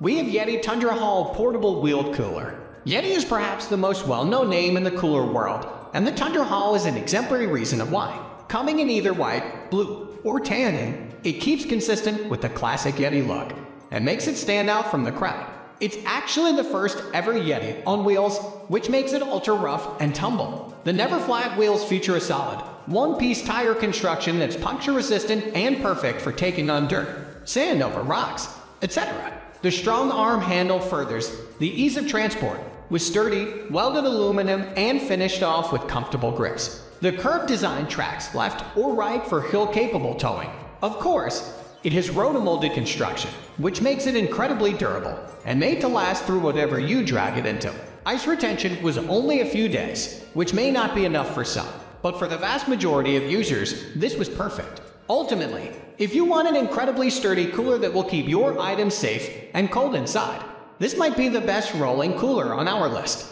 we have Yeti Tundra Haul Portable Wheeled Cooler. Yeti is perhaps the most well-known name in the cooler world, and the Tundra Haul is an exemplary reason of why. Coming in either white, blue, or tanning, it keeps consistent with the classic Yeti look, and makes it stand out from the crowd. It's actually the first ever Yeti on wheels, which makes it ultra rough and tumble. The Never Flat wheels feature a solid, one-piece tire construction that's puncture resistant and perfect for taking on dirt sand over rocks, etc. The strong arm handle furthers the ease of transport with sturdy, welded aluminum and finished off with comfortable grips. The curved design tracks left or right for hill-capable towing. Of course, it has rotomolded construction, which makes it incredibly durable and made to last through whatever you drag it into. Ice retention was only a few days, which may not be enough for some, but for the vast majority of users, this was perfect. Ultimately, if you want an incredibly sturdy cooler that will keep your items safe and cold inside, this might be the best rolling cooler on our list.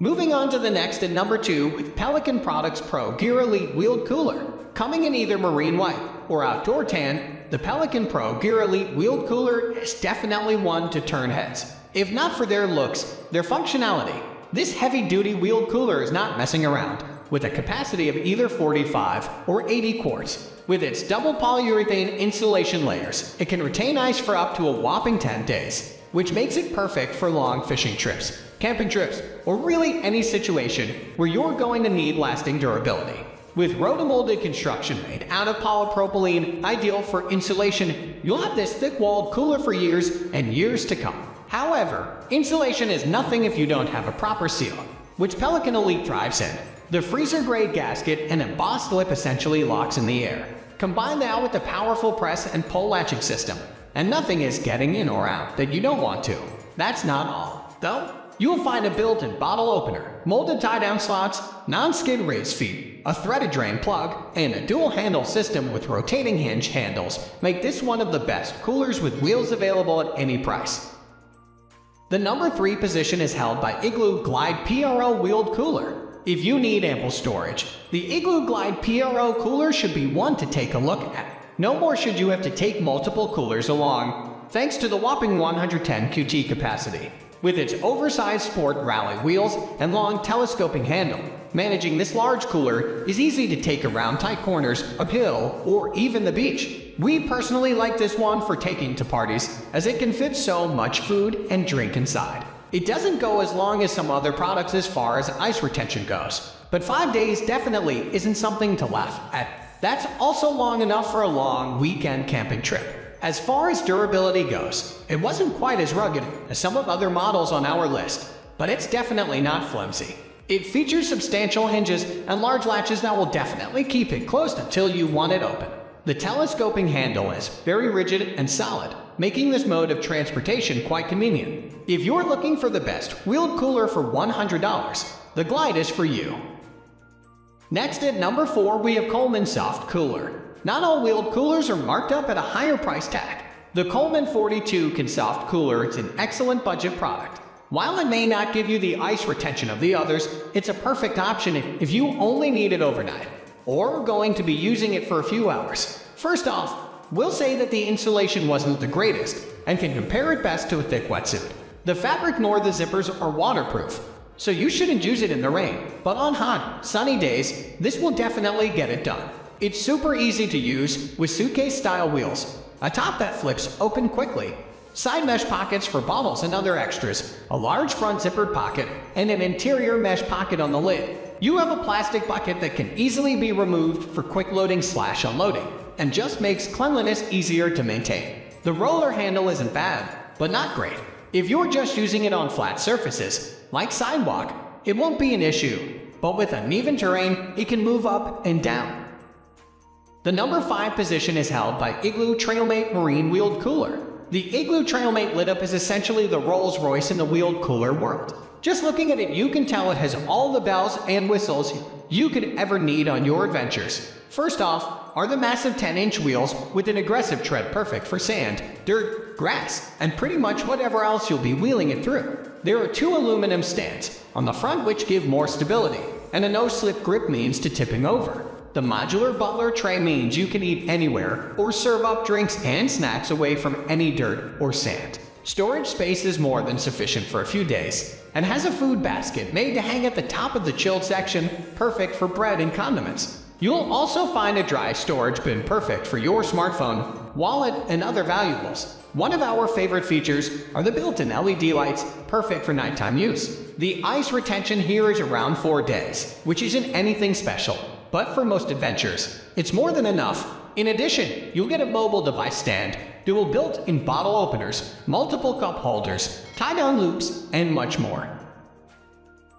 Moving on to the next at number 2 with Pelican Products Pro Gear Elite Wheeled Cooler. Coming in either marine white or outdoor tan, the Pelican Pro Gear Elite Wheeled Cooler is definitely one to turn heads. If not for their looks, their functionality, this heavy-duty wheeled cooler is not messing around with a capacity of either 45 or 80 quarts. With its double polyurethane insulation layers, it can retain ice for up to a whopping 10 days, which makes it perfect for long fishing trips, camping trips, or really any situation where you're going to need lasting durability. With rotomolded construction made out of polypropylene, ideal for insulation, you'll have this thick-walled cooler for years and years to come. However, insulation is nothing if you don't have a proper seal, which Pelican Elite thrives in. The freezer-grade gasket and embossed lip essentially locks in the air. Combine that with the powerful press and pull latching system, and nothing is getting in or out that you don't want to. That's not all, though. You'll find a built-in bottle opener, molded tie-down slots, non-skid raised feet, a threaded drain plug, and a dual handle system with rotating hinge handles make this one of the best coolers with wheels available at any price. The number 3 position is held by Igloo Glide PRO Wheeled Cooler. If you need ample storage, the Igloo Glide PRO cooler should be one to take a look at. No more should you have to take multiple coolers along, thanks to the whopping 110 QT capacity. With its oversized sport rally wheels and long telescoping handle, managing this large cooler is easy to take around tight corners, uphill, or even the beach. We personally like this one for taking to parties, as it can fit so much food and drink inside. It doesn't go as long as some other products as far as ice retention goes, but 5 days definitely isn't something to laugh at. That's also long enough for a long weekend camping trip. As far as durability goes, it wasn't quite as rugged as some of other models on our list, but it's definitely not flimsy. It features substantial hinges and large latches that will definitely keep it closed until you want it open. The telescoping handle is very rigid and solid, making this mode of transportation quite convenient. If you're looking for the best wheeled cooler for $100, the Glide is for you. Next at number 4 we have Coleman Soft Cooler. Not all wheeled coolers are marked up at a higher price tag. The Coleman 42 Can Soft Cooler is an excellent budget product. While it may not give you the ice retention of the others, it's a perfect option if you only need it overnight or going to be using it for a few hours. First off, we'll say that the insulation wasn't the greatest and can compare it best to a thick wetsuit. The fabric nor the zippers are waterproof, so you shouldn't use it in the rain. But on hot, sunny days, this will definitely get it done. It's super easy to use with suitcase-style wheels, a top that flips open quickly, side mesh pockets for bottles and other extras, a large front zippered pocket, and an interior mesh pocket on the lid. You have a plastic bucket that can easily be removed for quick loading slash unloading, and just makes cleanliness easier to maintain. The roller handle isn't bad, but not great. If you're just using it on flat surfaces, like sidewalk, it won't be an issue, but with uneven terrain, it can move up and down. The number 5 position is held by Igloo Trailmate Marine Wheeled Cooler. The Igloo Trailmate Lit Up is essentially the Rolls Royce in the wheeled cooler world. Just looking at it, you can tell it has all the bells and whistles you could ever need on your adventures. First off, are the massive 10 inch wheels with an aggressive tread perfect for sand, dirt, grass, and pretty much whatever else you'll be wheeling it through. There are two aluminum stands on the front which give more stability, and a no slip grip means to tipping over. The modular butler tray means you can eat anywhere or serve up drinks and snacks away from any dirt or sand. Storage space is more than sufficient for a few days, and has a food basket made to hang at the top of the chilled section, perfect for bread and condiments. You'll also find a dry storage bin perfect for your smartphone, wallet, and other valuables. One of our favorite features are the built-in LED lights, perfect for nighttime use. The ice retention here is around 4 days, which isn't anything special, but for most adventures, it's more than enough. In addition, you'll get a mobile device stand, dual built-in bottle openers, multiple cup holders, tie-down loops, and much more.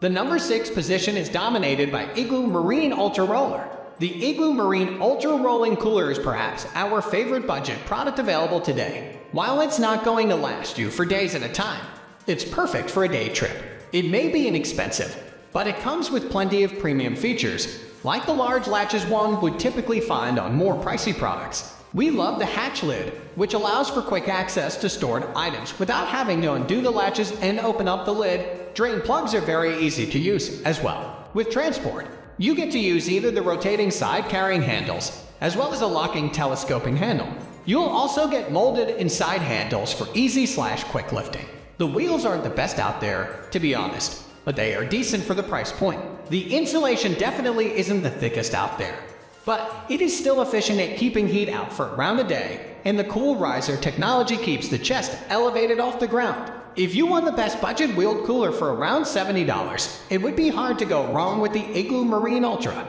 The number 6 position is dominated by Igloo Marine Ultra Roller. The Igloo Marine Ultra Rolling Cooler is perhaps our favorite budget product available today. While it's not going to last you for days at a time, it's perfect for a day trip. It may be inexpensive, but it comes with plenty of premium features, like the large latches one would typically find on more pricey products. We love the hatch lid, which allows for quick access to stored items without having to undo the latches and open up the lid. Drain plugs are very easy to use as well. With transport, you get to use either the rotating side carrying handles, as well as a locking telescoping handle. You'll also get molded inside handles for easy slash quick lifting. The wheels aren't the best out there, to be honest, but they are decent for the price point. The insulation definitely isn't the thickest out there, but it is still efficient at keeping heat out for around a day, and the cool riser technology keeps the chest elevated off the ground. If you want the best budget wheeled cooler for around $70, it would be hard to go wrong with the Igloo Marine Ultra.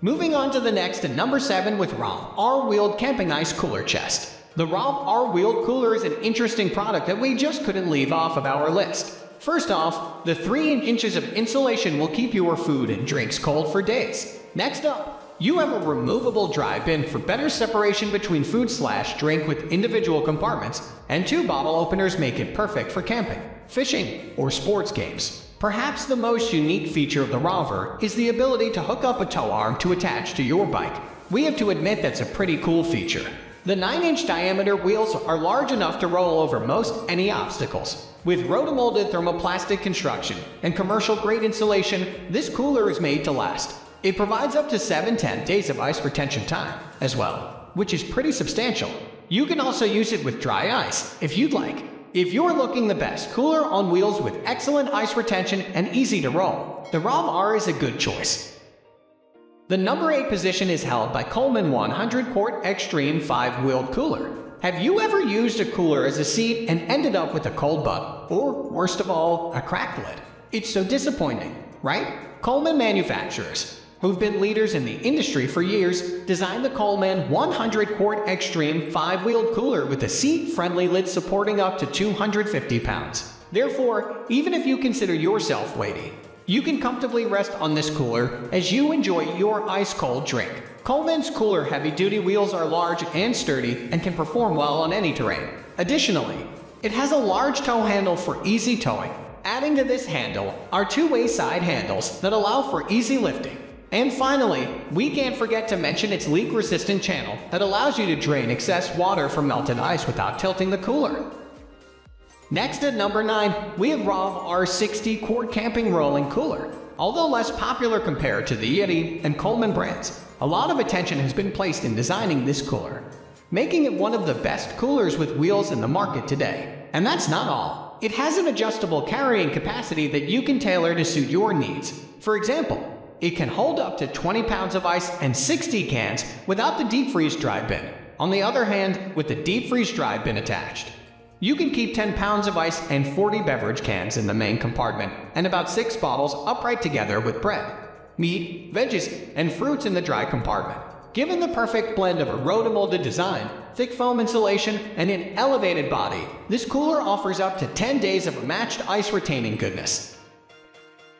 Moving on to the next at number 7 with RovR-Wheeled Camping Ice Cooler Chest. The RovR-Wheeled Cooler is an interesting product that we just couldn't leave off of our list. First off, the 3 inches of insulation will keep your food and drinks cold for days. Next up, you have a removable dry bin for better separation between food slash drink with individual compartments, and two bottle openers make it perfect for camping, fishing, or sports games. Perhaps the most unique feature of the RovR is the ability to hook up a tow arm to attach to your bike. We have to admit that's a pretty cool feature. The 9-inch diameter wheels are large enough to roll over most any obstacles. With rotomolded thermoplastic construction and commercial-grade insulation, this cooler is made to last. It provides up to 7-10 days of ice retention time as well, which is pretty substantial. You can also use it with dry ice if you'd like. If you're looking the best, cooler on wheels with excellent ice retention and easy to roll, the RovR is a good choice. The number 8 position is held by Coleman 100 Quart Xtreme 5-wheeled cooler. Have you ever used a cooler as a seat and ended up with a cold butt, or worst of all, a cracked lid? It's so disappointing, right? Coleman manufacturers who've been leaders in the industry for years, designed the Coleman 100 quart Xtreme 5 wheeled cooler with a seat friendly lid supporting up to 250 pounds. Therefore, even if you consider yourself weighty, you can comfortably rest on this cooler as you enjoy your ice cold drink. Coleman's cooler heavy duty wheels are large and sturdy and can perform well on any terrain. Additionally, it has a large tow handle for easy towing. Adding to this handle are two-way side handles that allow for easy lifting. And finally, we can't forget to mention its leak-resistant channel that allows you to drain excess water from melted ice without tilting the cooler. Next at number 9, we have RovR 60 Quart Camping Rolling Cooler. Although less popular compared to the Yeti and Coleman brands, a lot of attention has been placed in designing this cooler, making it one of the best coolers with wheels in the market today. And that's not all. It has an adjustable carrying capacity that you can tailor to suit your needs. For example, it can hold up to 20 pounds of ice and 60 cans without the deep freeze dry bin. On the other hand, with the deep freeze dry bin attached, you can keep 10 pounds of ice and 40 beverage cans in the main compartment and about 6 bottles upright together with bread, meat, veggies, and fruits in the dry compartment. Given the perfect blend of a rotomolded design, thick foam insulation, and an elevated body, this cooler offers up to 10 days of matched ice retaining goodness.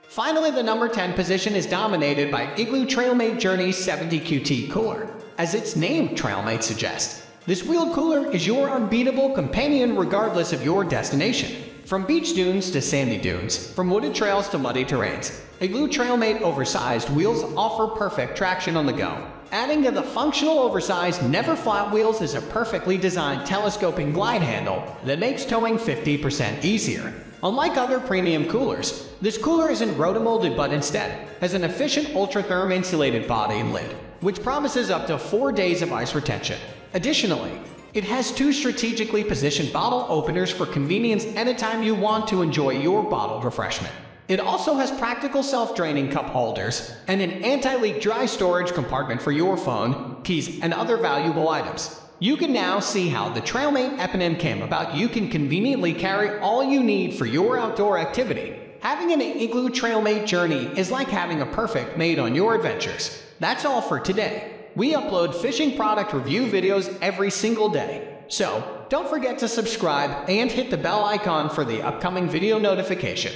Finally, the number 10 position is dominated by Igloo Trailmate Journey 70 QT Cooler. As its name Trailmate suggests, This wheeled cooler is your unbeatable companion regardless of your destination. From beach dunes to sandy dunes, from wooded trails to muddy terrains, Igloo Trailmate oversized wheels offer perfect traction on the go. Adding to the functional oversized never flat wheels is a perfectly designed telescoping glide handle that makes towing 50% easier. Unlike other premium coolers, this cooler isn't rotomolded but instead has an efficient Ultratherm insulated body and lid, which promises up to 4 days of ice retention. Additionally, it has two strategically positioned bottle openers for convenience anytime you want to enjoy your bottled refreshment. It also has practical self-draining cup holders and an anti-leak dry storage compartment for your phone, keys, and other valuable items. You can now see how the Trailmate eponym came about. You can conveniently carry all you need for your outdoor activity. Having an Igloo Trailmate journey is like having a perfect mate on your adventures. That's all for today. We upload fishing product review videos every single day. So, don't forget to subscribe and hit the bell icon for the upcoming video notification.